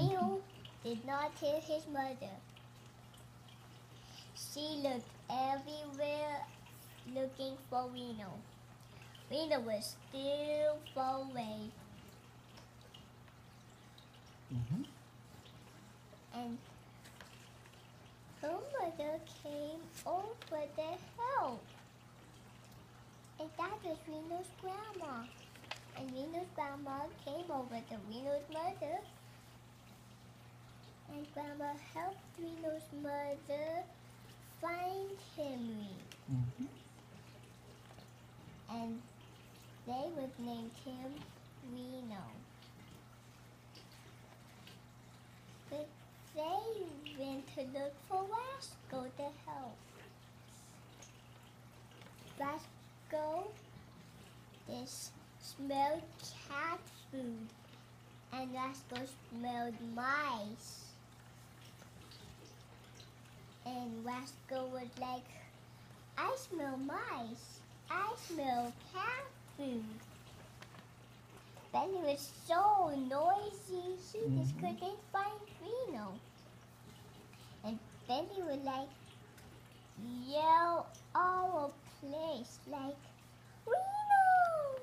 Reno did not tell his mother. She looked everywhere looking for Reno. Reno was still far away, Mm-hmm. and her mother came over to help. And that was Reno's grandma. And Reno's grandma came over to Reno's mother. And grandma helped Reno's mother find Henry. Mm-hmm. And they would name him Reno. But they went to look for Rascal to help. Rascal this smelled cat food and Rascal smelled mice. And Rascal was like, I smell mice. I smell cat food. Benny was so noisy, he just Mhm. couldn't find Reno. And Benny would like yell all over place like, Reno!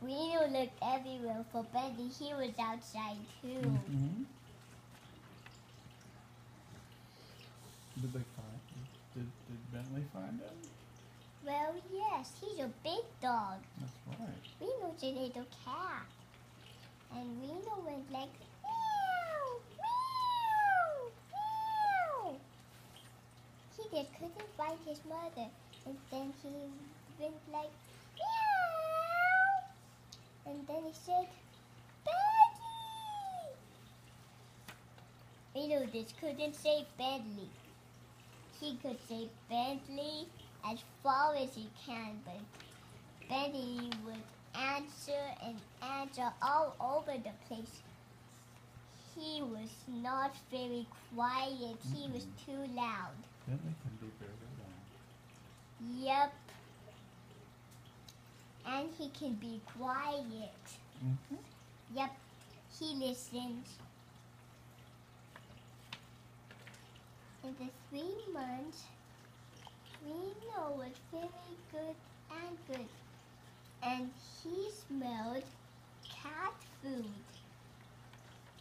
Reno looked everywhere for Benny. He was outside too. Mm-hmm. Did they find? Did did Bentley find him? Well, yes, he's a big dog. That's right. Reno's a little cat. And Reno went like, meow, meow, meow. He just couldn't find his mother. And then he went like, meow. And then he said, Bentley. Reno just couldn't say Bentley. He could say Bentley as far as he can, but Benny would answer and answer all over the place. He was not very quiet. He was too loud. Bentley can be very loud. Yep. And he can be quiet. Mm-hmm. Yep. He listens. In the three months, Reno was very good and good. And he smelled cat food.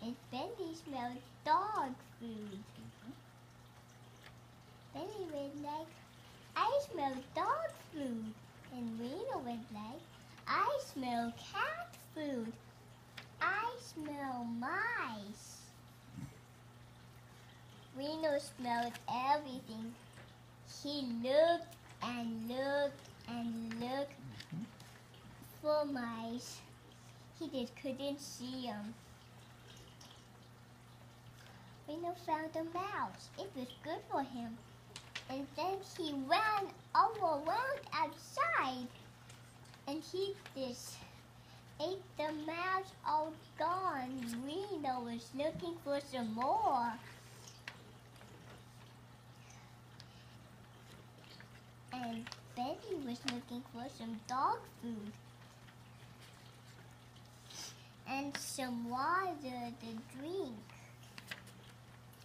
And Benny smelled dog food. Benny went like, I smell dog food. And Reno went like, I smell cat food. I smell mice. Reno smelled everything. He looked and looked and looked Mhm. for mice. He just couldn't see them. Reno found a mouse. It was good for him. And then he ran all around outside. And he just ate the mouse all gone. Reno was looking for some more. And Betty was looking for some dog food. And some water to drink.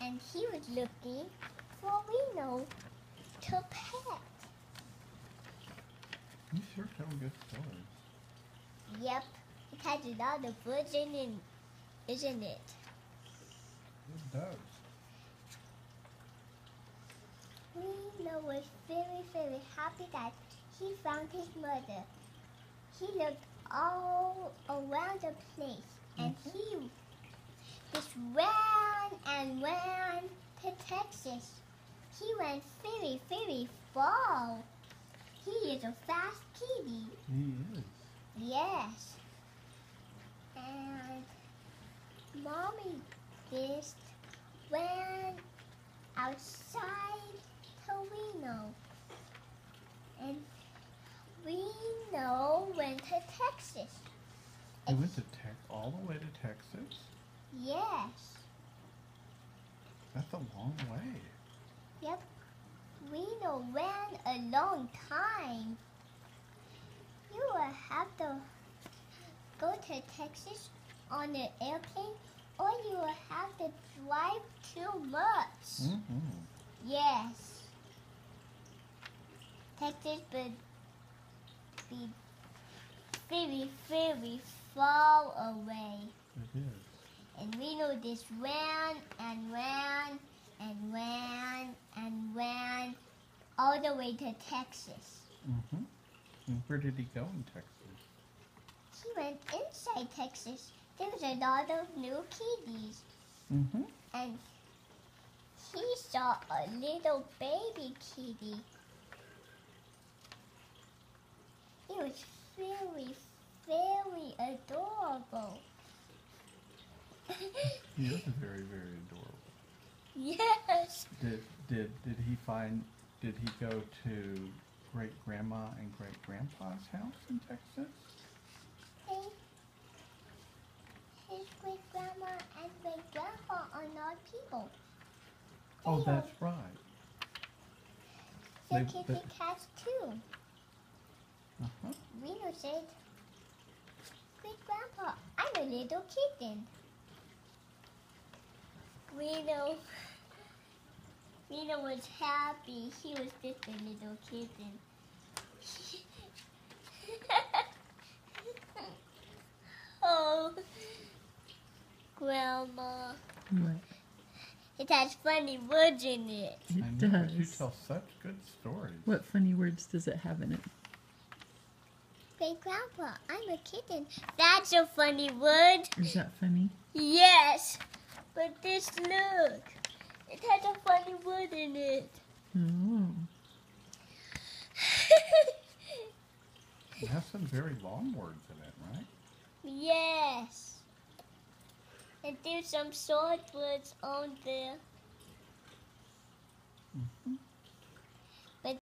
And he was looking for Reno to pet. You sure tell good stories. Yep, it has a lot of words in it, isn't it? It does. Reno was very, very happy that he found his mother. He looked all around the place and mm-hmm. he just ran and ran to Texas. He went very, very far. He is a fast kitty. He is. Yes. And mommy just went outside to Reno. And Reno went to Texas. He went to Tex all the way to Texas. Yes. That's a long way. Yep. Reno ran a long time. You will have to go to Texas on an airplane, or you will have to drive too much. Mm-hmm. Yes. Texas would be very, very far away. It is. And Reno this ran and ran and ran and ran all the way to Texas. Mm-hmm. And where did he go in Texas? He went inside Texas. There was a lot of new kitties. Mm-hmm. And he saw a little baby kitty. It was very, very adorable. He is very, very adorable. yes. Did did did he find? Did he go to great grandma and great grandpa's house in Texas? Hey, his great grandma and great grandpa are not people. Oh, They are that's right. the they- kitty they- cats too. Huh. Reno said, Great grandpa, I'm a little kitten. Reno, Reno was happy. He was just a little kitten. oh, Grandma. What? It has funny words in it. It I know. but You tell such good stories. What funny words does it have in it? Great grandpa, I'm a kitten. That's a funny word. Is that funny? Yes, but this look, it has a funny word in it. Oh. It has some very long words in it, right? yes, and there's some short words on there.